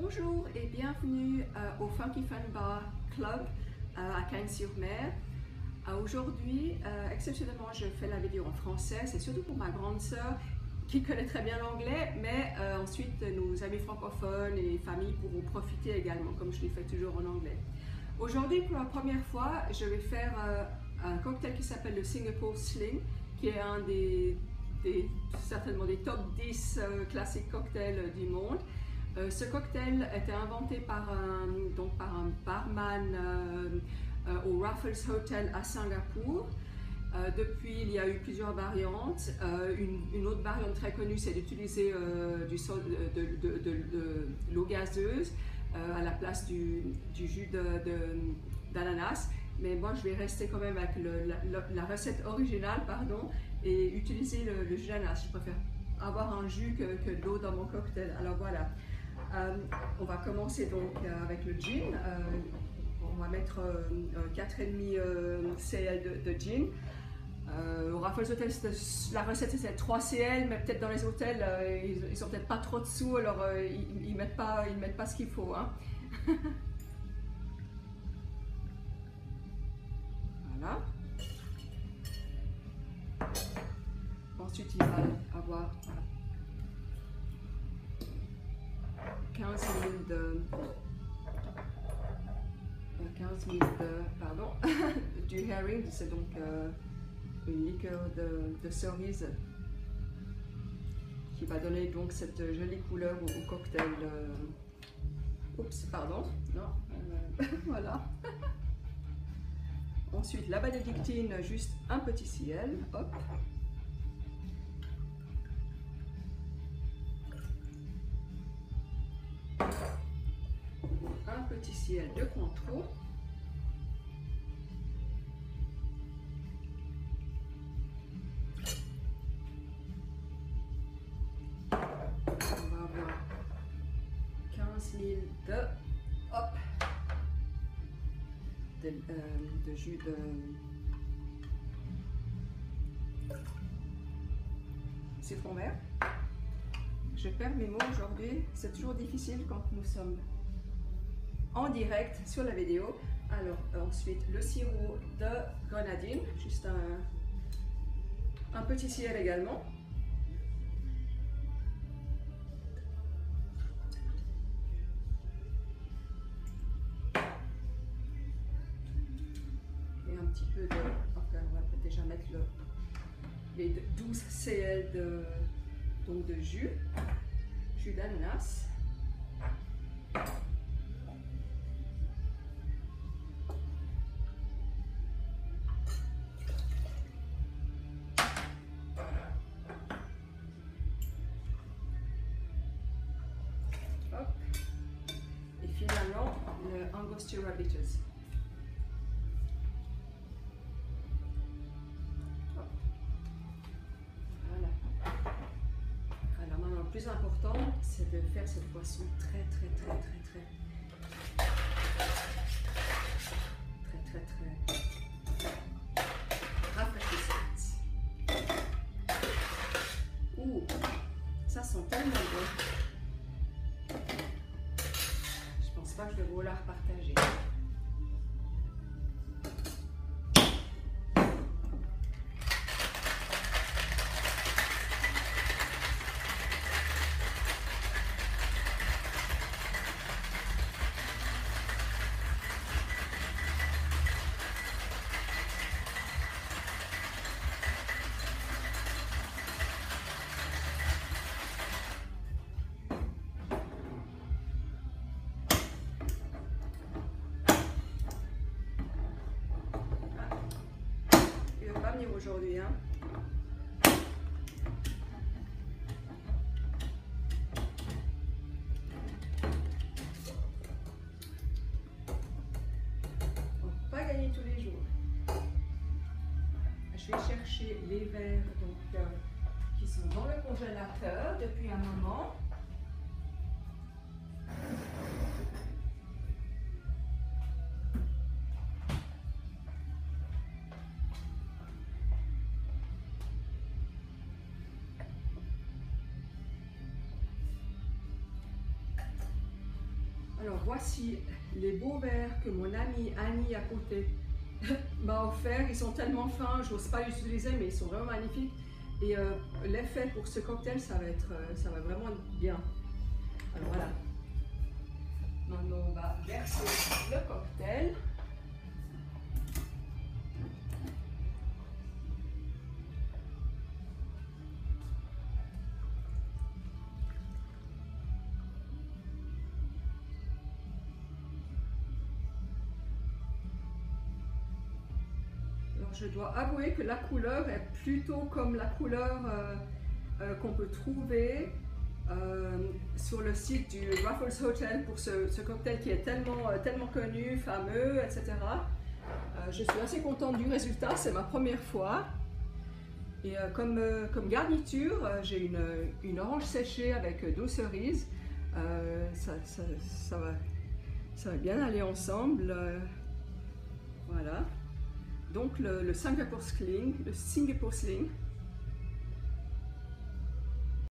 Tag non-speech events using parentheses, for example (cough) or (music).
Bonjour et bienvenue euh, au Funky Fun Bar Club euh, à Cagnes-sur-Mer. Euh, Aujourd'hui, exceptionnellement, je fais la vidéo en français. C'est surtout pour ma grande sœur qui connaît très bien l'anglais, mais ensuite nos amis francophones et familles pourront profiter également, comme je l'ai fait toujours en anglais. Aujourd'hui, pour la première fois, je vais faire un cocktail qui s'appelle le Singapore Sling, qui est un des, certainement des top 10 euh, classiques cocktails du monde. Euh, ce cocktail était inventé par un, donc par un barman euh, euh, au Raffles Hotel à Singapour. Depuis, il y a eu plusieurs variantes. Une, autre variante très connue, c'est d'utiliser de, l'eau gazeuse à la place du, jus d'ananas. Mais moi, je vais rester quand même avec la, recette originale, pardon, et utiliser le, jus d'ananas. Je préfère avoir un jus que de l'eau dans mon cocktail. Alors voilà. Euh, on va commencer donc euh, avec le gin. Euh, on va mettre euh, euh, 4,5 euh, CL de, de gin. Au Raffles Hotel, la recette c'était 3 CL, mais peut-être dans les hôtels, ils, ils ont peut-être pas trop de sous, alors ils, ils mettent pas, mettent pas ce qu'il faut. hein. (laughs) voilà. Ensuite, il va avoir de. euh, 15 000 de. Pardon. (laughs) du herring, c'est donc euh, une liqueur de, cerise qui va donner donc cette jolie couleur au, cocktail. euh. Oups, pardon. Non. euh, (laughs) voilà. Ensuite, la bénédictine, juste un petit ciel. Hop. Un petit ciel de contrôle. On va avoir 15 000 de, hop, de, euh, de jus de citron vert. Je perds mes mots aujourd'hui, c'est toujours difficile quand nous sommes en direct sur la vidéo. Alors ensuite le sirop de grenadine, juste un, un petit ciel également. Et un petit peu de... On va déjà mettre le, les 12 CL de, donc de jus, jus d'ananas. Angostura. Hop. Voilà. Alors maintenant, le plus important, c'est de faire cette boisson très, très, très, très, très, très, très, très pas aujourd'hui, hein. Pas gagner tous les jours. Je vais chercher les verres donc, euh, qui sont dans le congélateur depuis un moment. Voici les beaux verres que mon amie Annie à côté (laughs) m'a offert. Ils sont tellement fins, je n'ose pas les utiliser, mais ils sont vraiment magnifiques. Et euh, l'effet pour ce cocktail, ça va être, euh, ça va vraiment bien. Alors voilà. Maintenant, on va verser le cocktail. Je dois avouer que la couleur est plutôt comme la couleur euh, euh, qu'on peut trouver euh, sur le site du Raffles Hotel pour ce, cocktail qui est tellement, tellement connu, fameux, etc. je suis assez contente du résultat, c'est ma première fois. Et comme, garniture, j'ai une, orange séchée avec deux cerises. Ça, va, ça va bien aller ensemble. voilà donc le, le Singapore Sling, le Singapore Sling